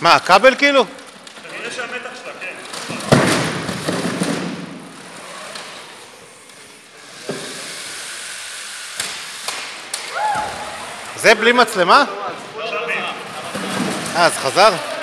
מה, הכבל כאילו? זה בלי מצלמה? аз қазақ